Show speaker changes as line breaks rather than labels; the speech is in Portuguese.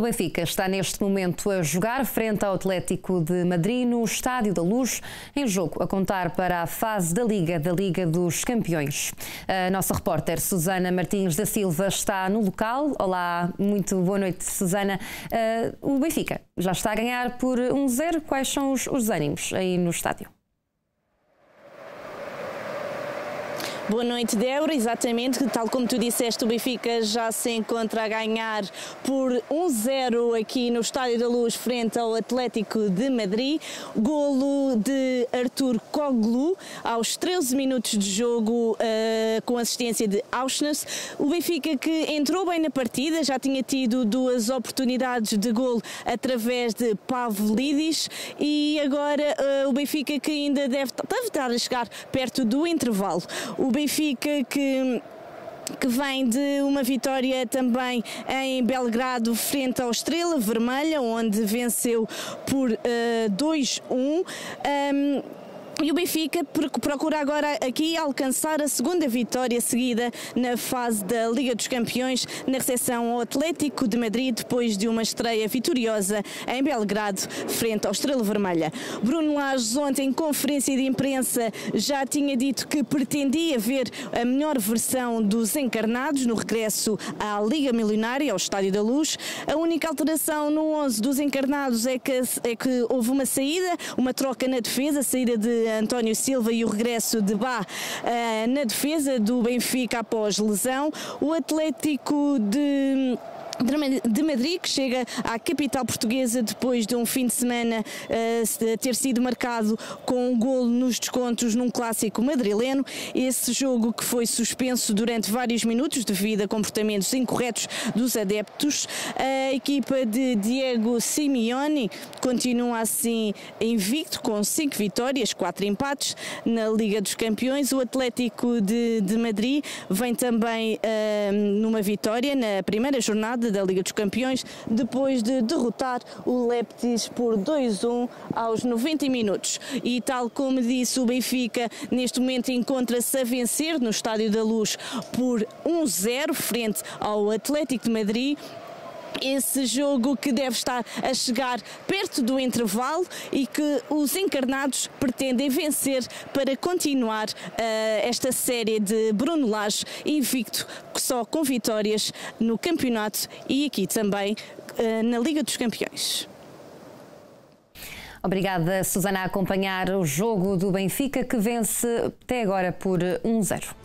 Benfica está neste momento a jogar frente ao Atlético de Madrid no Estádio da Luz, em jogo a contar para a fase da Liga, da Liga dos Campeões. A nossa repórter Susana Martins da Silva está no local. Olá, muito boa noite, Susana. O Benfica já está a ganhar por 1-0. Quais são os, os ânimos aí no estádio?
Boa noite, Débora. Exatamente, tal como tu disseste, o Benfica já se encontra a ganhar por 1-0 aqui no Estádio da Luz, frente ao Atlético de Madrid. Golo de Arthur Koglu aos 13 minutos de jogo, uh, com assistência de Auschness. O Benfica que entrou bem na partida, já tinha tido duas oportunidades de golo através de Pavlidis e agora uh, o Benfica que ainda deve, deve estar a chegar perto do intervalo. O Benfica que que vem de uma vitória também em Belgrado frente ao Estrela Vermelha, onde venceu por uh, 2-1. Um, e o Benfica procura agora aqui alcançar a segunda vitória seguida na fase da Liga dos Campeões, na recepção ao Atlético de Madrid, depois de uma estreia vitoriosa em Belgrado, frente ao Estrela Vermelha. Bruno Lage, ontem, em conferência de imprensa, já tinha dito que pretendia ver a melhor versão dos encarnados no regresso à Liga Milionária, ao Estádio da Luz. A única alteração no 11 dos encarnados é que, é que houve uma saída, uma troca na defesa, saída de António Silva e o regresso de Bá uh, na defesa do Benfica após lesão. O Atlético de de Madrid, que chega à capital portuguesa depois de um fim de semana uh, ter sido marcado com um golo nos descontos num clássico madrileno. Esse jogo que foi suspenso durante vários minutos devido a comportamentos incorretos dos adeptos. A equipa de Diego Simeone continua assim invicto com cinco vitórias, quatro empates na Liga dos Campeões. O Atlético de, de Madrid vem também uh, numa vitória na primeira jornada da Liga dos Campeões, depois de derrotar o Leptis por 2-1 aos 90 minutos. E tal como disse, o Benfica neste momento encontra-se a vencer no Estádio da Luz por 1-0 frente ao Atlético de Madrid esse jogo que deve estar a chegar perto do intervalo e que os encarnados pretendem vencer para continuar uh, esta série de Bruno Lage invicto só com vitórias no campeonato e aqui também uh, na Liga dos Campeões.
Obrigada, Susana, a acompanhar o jogo do Benfica que vence até agora por 1-0.